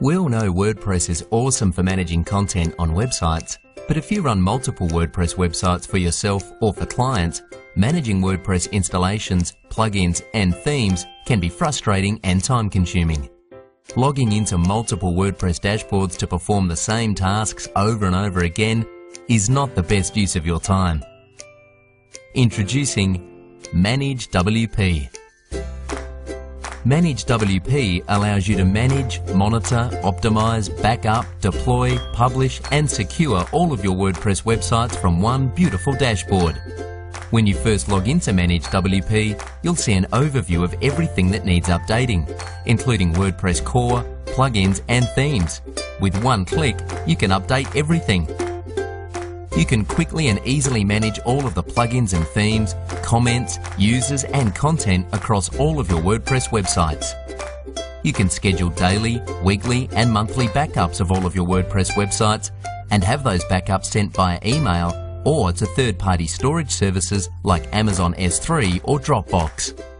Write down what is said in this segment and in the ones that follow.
We all know WordPress is awesome for managing content on websites, but if you run multiple WordPress websites for yourself or for clients, managing WordPress installations, plugins and themes can be frustrating and time consuming. Logging into multiple WordPress dashboards to perform the same tasks over and over again is not the best use of your time. Introducing Manage WP. Manage WP allows you to manage, monitor, optimize, backup, deploy, publish and secure all of your WordPress websites from one beautiful dashboard. When you first log into Manage WP, you'll see an overview of everything that needs updating, including WordPress core, plugins and themes. With one click, you can update everything you can quickly and easily manage all of the plugins and themes, comments, users and content across all of your WordPress websites. You can schedule daily, weekly and monthly backups of all of your WordPress websites and have those backups sent via email or to third-party storage services like Amazon S3 or Dropbox.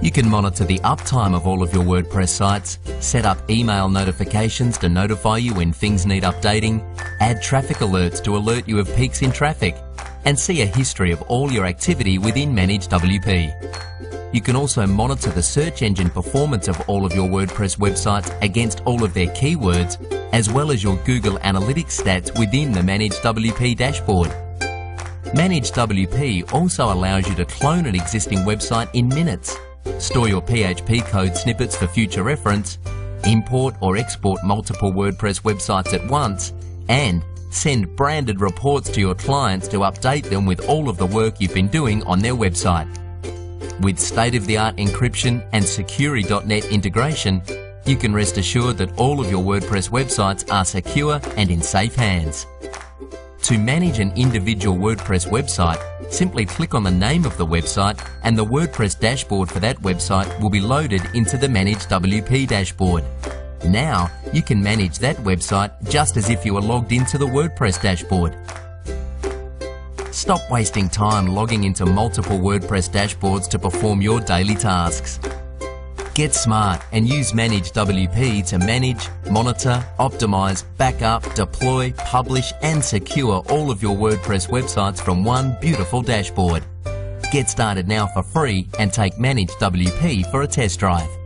You can monitor the uptime of all of your WordPress sites, set up email notifications to notify you when things need updating, add traffic alerts to alert you of peaks in traffic, and see a history of all your activity within Manage WP. You can also monitor the search engine performance of all of your WordPress websites against all of their keywords, as well as your Google Analytics stats within the Manage WP dashboard. Manage WP also allows you to clone an existing website in minutes store your PHP code snippets for future reference, import or export multiple WordPress websites at once, and send branded reports to your clients to update them with all of the work you've been doing on their website. With state-of-the-art encryption and Sucuri.net integration, you can rest assured that all of your WordPress websites are secure and in safe hands. To manage an individual WordPress website, simply click on the name of the website and the WordPress dashboard for that website will be loaded into the Manage WP dashboard. Now, you can manage that website just as if you were logged into the WordPress dashboard. Stop wasting time logging into multiple WordPress dashboards to perform your daily tasks. Get smart and use Manage WP to manage, monitor, optimize, backup, deploy, publish and secure all of your WordPress websites from one beautiful dashboard. Get started now for free and take Manage WP for a test drive.